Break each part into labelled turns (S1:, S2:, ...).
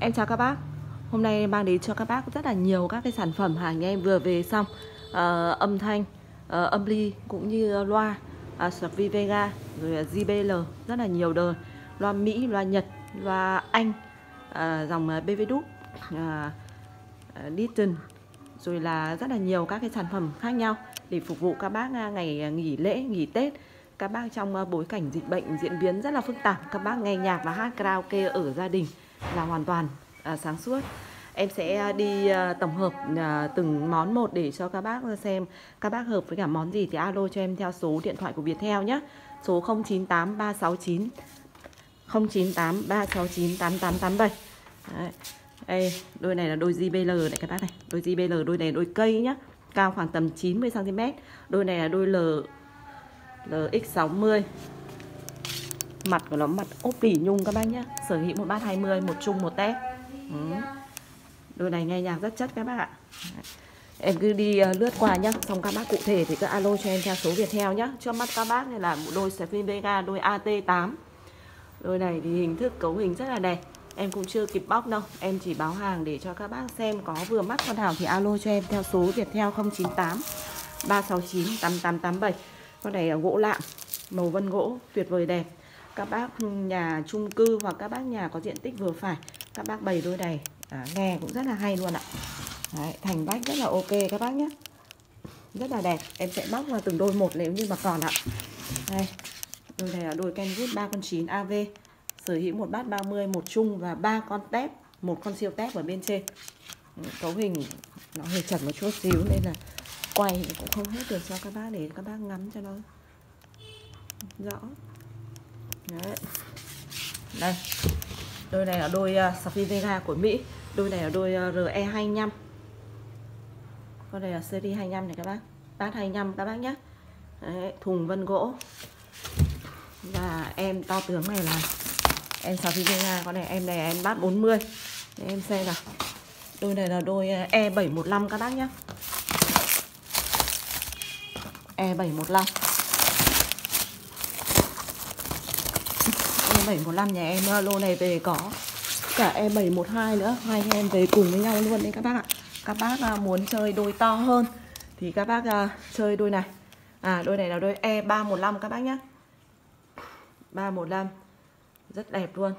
S1: Em chào các bác. Hôm nay em mang đến cho các bác rất là nhiều các cái sản phẩm hàng em vừa về xong. Uh, Âm thanh, uh, âm ly cũng như loa à, uh, Svi Vega rồi uh, JBL rất là nhiều đời. Loa Mỹ, loa Nhật, loa Anh uh, Dòng uh, BV Đúc uh, uh, Rồi là rất là nhiều các cái sản phẩm khác nhau Để phục vụ các bác à, ngày nghỉ lễ, nghỉ Tết. Các bác trong bối cảnh dịch bệnh diễn biến rất là phức tạp. Các bác nghe nhạc và hát karaoke ở gia đình là hoàn toàn à, sáng suốt. Em sẽ à, đi à, tổng hợp à, từng món một để cho các bác xem. Các bác hợp với cả món gì thì alo cho em theo số điện thoại của Viettel nhé số 098 369 098 369 8887 Đấy. Ê, đôi này là đôi JBL này các bác này. Đôi JBL đôi này đôi cây nhá. Cao khoảng tầm 90 cm đôi này là đôi L LX60 mặt của nó, mặt ốp tỉ nhung các bác nhé sở hữu một bát 20 một chung, một tép. Ừ. đôi này nghe nhạc rất chất các bác ạ. Em cứ đi ờ, lướt qua nhá. Xong các bác cụ thể thì cứ alo cho em theo số việt theo nhá. Trước mắt các bác này là một đôi Sefin Vega, đôi AT8 đôi này thì hình thức cấu hình rất là đẹp. Em cũng chưa kịp bóc đâu. Em chỉ báo hàng để cho các bác xem có vừa mắt con nào thì alo cho em theo số Việt theo 098 369 8887 con này là gỗ lạng, màu vân gỗ, tuyệt vời đẹp các bác nhà chung cư hoặc các bác nhà có diện tích vừa phải các bác bày đôi này à, nghe cũng rất là hay luôn ạ. Đấy, thành bách rất là ok các bác nhé. Rất là đẹp. Em sẽ bóc vào từng đôi một nếu như mà còn ạ. Đây đôi này là đôi Kenwood ba con chín AV sở hữu một bát 30 một chung và ba con tép một con siêu tép ở bên trên. Ừ, cấu hình nó hơi chật một chút xíu nên là quay cũng không hết được cho các bác để các bác ngắm cho nó rõ đây. Đôi này là đôi à, uh, Safi Vega của Mỹ. Đôi này là đôi à, uh, RE25 con này là series 25 này các bác. Bát 25 các bác nhé. Đấy, thùng vân gỗ. Và em to tướng này là em Safi Vega. Con này em này em bát 40 để em xem nào. Đôi này là đôi à, uh, E715 các bác nhé. E715 715 nhà em lô này về có cả E712 nữa. Hai anh em về cùng với nhau luôn đấy các bác ạ. Các bác ờ, muốn chơi đôi to hơn thì các bác uh, chơi đôi này. À đôi này là đôi E315 các bác nhé 315 rất đẹp luôn.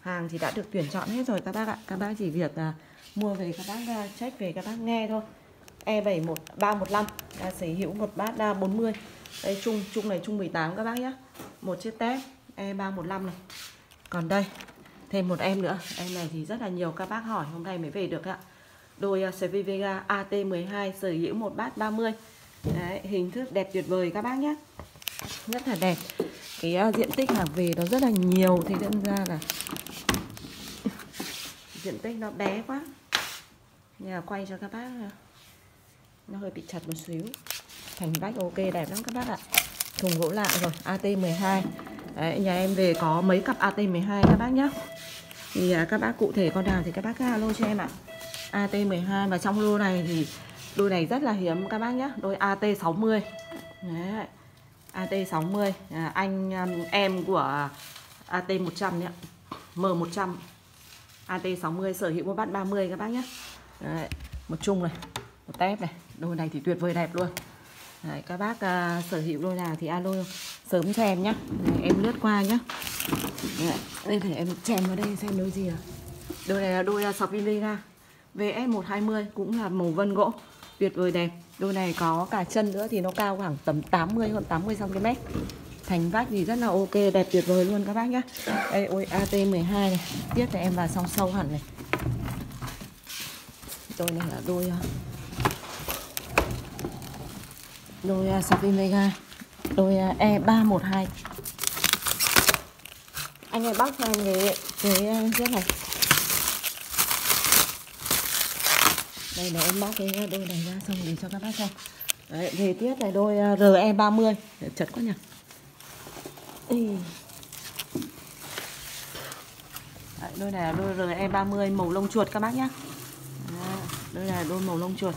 S1: Hàng thì đã được tuyển chọn hết rồi các bác ạ. Các bác chỉ việc uh, mua về các bác uh, check về các bác nghe thôi. E71 315 à, sở hữu một bát 40 đây chung chung này chung 18 các bác nhé một chiếc tép. E315 này. Còn đây thêm một em nữa. Em này thì rất là nhiều các bác hỏi hôm nay mới về được ạ. Đôi uh, CV Vega AT12 sở hữu một bát 30 Đấy, hình thức đẹp tuyệt vời các bác nhé. Rất là đẹp. Cái uh, diện tích hàng về nó rất là nhiều thì dẫn ra là diện tích nó bé quá. Nhà quay cho các bác à, nó hơi bị chặt một xíu. Thành bách ok đẹp lắm các bác ạ. Thùng gỗ lạ rồi AT12 Đấy, nhà em về có mấy cặp AT12 các bác nhá. Thì à, các bác cụ thể con nào thì các bác cứ alo cho em ạ. AT12 và trong lô này thì đôi này rất là hiếm các bác nhá. Đôi AT60 Đấy. AT60 à, anh um, em của AT100 nhé M100 AT60 sở hữu một bát 30 các bác nhé Đấy. một chung này một tép này. Đôi này thì tuyệt vời đẹp luôn. Đấy, các bác à, sở hữu đôi nào thì alo sớm cho em nhé em lướt qua nhé Đấy, đây thì em chèn vào đây xem đôi gì à đôi này là đôi là sọc Vega VS120 cũng là màu vân gỗ tuyệt vời đẹp. Đôi này có cả chân nữa thì nó cao khoảng tầm 80 hơn 80 cm thành vách thì rất là ok đẹp tuyệt vời luôn các bác nhé đây ôi AT12 này. Tiếp thì em vào song sâu hẳn này. Đôi này là đôi à, đôi uh, Sapin Vega đôi uh, E312 anh ơi bóc cho anh cái cái chiếc này. Đây để em bóc cái đôi này ra xong để cho các bác xem. Đấy, về tiết này đôi à, uh, RE30 chật quá nhỉ. Đấy, đôi này là đôi RE30 màu lông chuột các bác nhé đôi này là đôi màu lông chuột.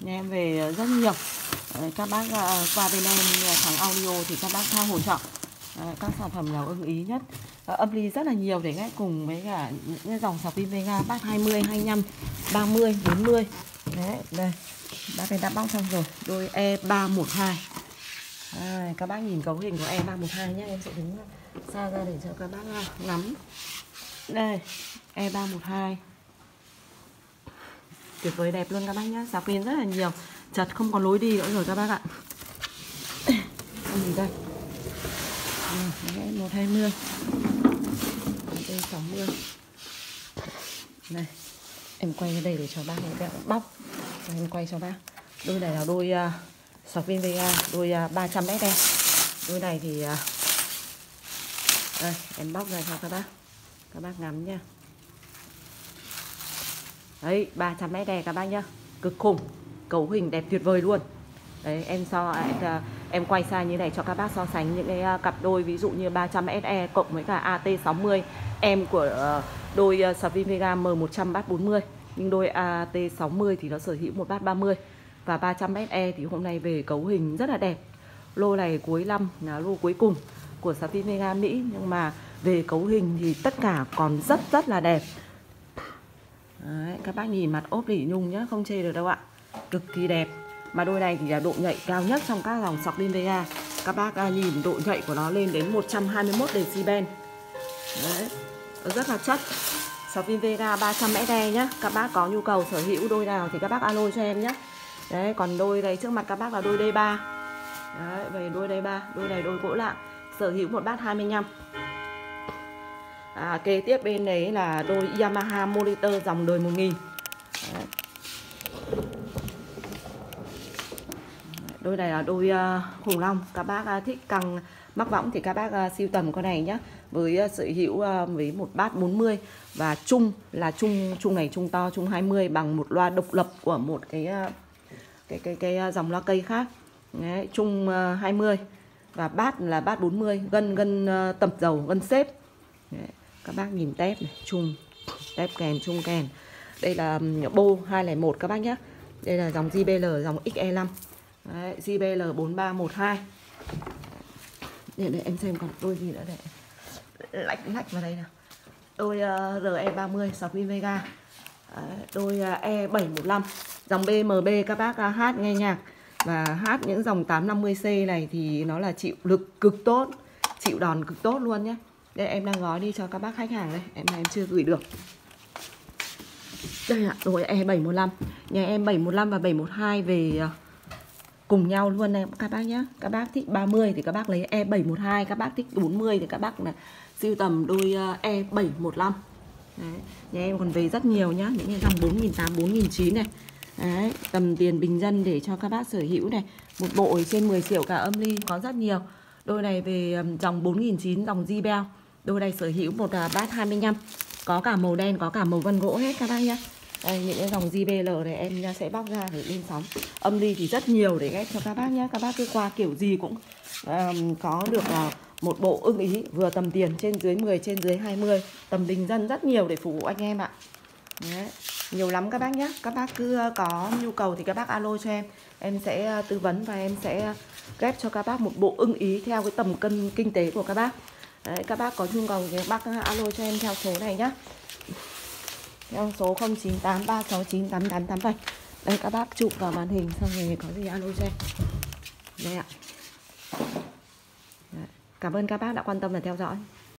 S1: Nhà em về rất nhiều các bác ờ, qua bên em ờ, thằng audio thì các bác tha hồ chọn. Các sản phẩm nào ưng ý nhất. Ờ, âm ly rất là nhiều để ghép cùng với cả những dòng sạc pin Vega bát 20, 25, 30, 40 đấy đây bác này đã bóc xong rồi. Đôi E312 à, các bác nhìn cấu hình của E312 nhé em sẽ đứng xa ra để cho các bác ngắm. Đây E312 tuyệt vời đẹp luôn các bác nhé sạc pin rất là nhiều chật không có lối đi nữa rồi các bác ạ. Đây đây? Một hai mươi. Đây sáu mươi. Này em quay ở đây để cho bác này bóc. Em quay cho bác. Đôi này là đôi uh, sọc viên Vega đôi uh, 300 m đây đôi này thì uh, đây em bóc ra cho các bác. Các bác ngắm nha. Đấy 300 m đây các bác nhá. Cực khủng cấu hình đẹp tuyệt vời luôn. Đấy em so à, à, em, quay xa như này cho các bác so sánh những cái à, cặp đôi ví dụ như 300 SE cộng với cả AT60 em của ờ, đôi ờ, Savin Vega M100 bát 40 nhưng đôi AT60 thì nó sở hữu một bát 30 và 300 SE thì hôm nay về cấu hình rất là đẹp. Lô này cuối năm là lô cuối cùng của Savin Vega Mỹ nhưng mà về cấu hình thì tất cả còn rất rất là đẹp. Đấy, các bác nhìn mặt ốp lỉ nhung nhá không chê được đâu ạ cực kỳ đẹp. Mà đôi này thì là độ nhạy cao nhất trong các dòng sọc pin Vega. Các bác à, nhìn độ nhạy của nó lên đến 121 decibel. Đấy rất là chất. Sọc pin Vega 300 SE nhá. Các bác có nhu cầu sở hữu đôi nào thì các bác alo cho em nhé đấy còn đôi này trước mặt các bác là đôi D3 đấy về đôi D3 đôi này đôi gỗ lạng. Sở hữu một bát 25 à, kế tiếp bên đấy là đôi Yamaha monitor dòng đời 1000 đấy đôi này là đôi à, khủng long. Các bác à, thích căng mắc võng thì các bác à, siêu tầm con này nhé với sở hữu với một bát 40 và chung là chung chung này chung to chung 20 bằng một loa độc lập của một cái cái cái cái dòng loa cây khác. Đấy, chung 20 và bát là bát 40 gân gân tập dầu gân xếp. Đấy, các bác nhìn tép này chung tép kèn chung kèn. Đây là bô 201 các bác nhé đây là dòng JBL dòng XE5 Đấy, JBL 4312 để, để em xem còn đôi gì nữa để lách lách vào đây nào. Đôi uh, RE30 sọc pin Vega. Đấy, đôi ờ, uh, E715 dòng BMB các bác uh, hát nghe nhạc. Và hát những dòng 850C này thì nó là chịu lực cực tốt chịu đòn cực tốt luôn nhé. Đây em đang gói đi cho các bác khách hàng đây. Em em chưa gửi được. Đây ạ à, đôi E715 nhà em 715 và 712 về uh, cùng nhau luôn này các bác nhé các bác thích 30 thì các bác lấy E712 các bác thích 40 thì các bác này siêu tầm đôi ờ, E715 Đấy. nhà em còn về rất nhiều nhá. Những cái dòng 4.800 4.900 này. Đấy, tầm tiền bình dân để cho các bác sở hữu này. Một bộ trên 10 triệu cả âm ly có rất nhiều. Đôi này về dòng 4.900 dòng Jibel đôi này sở hữu một à, bát 25 có cả màu đen có cả màu vân gỗ hết các bác nhé đây những cái dòng JBL này em sẽ bóc ra để lên sóng. Âm ly thì rất nhiều để ghép cho các bác nhé các bác cứ qua kiểu gì cũng um, có được uh, một bộ ưng ý vừa tầm tiền trên dưới 10 trên dưới 20 tầm bình dân rất nhiều để phục vụ anh em ạ. Đấy. nhiều lắm các bác nhé các bác cứ ờ, có nhu cầu thì các bác alo cho em. Em sẽ ờ, tư vấn và em sẽ ghép cho các bác một bộ ưng ý theo cái tầm cân kinh tế của các bác. Đấy, các bác có nhu cầu thì các bác ờ, alo cho em theo số này nhé theo số 0983698887 đây, các bác chụp vào màn hình xong rồi có gì alo cho em. Đây ạ. Đấy. cảm ơn các bác đã quan tâm và theo dõi.